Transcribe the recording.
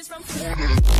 is from.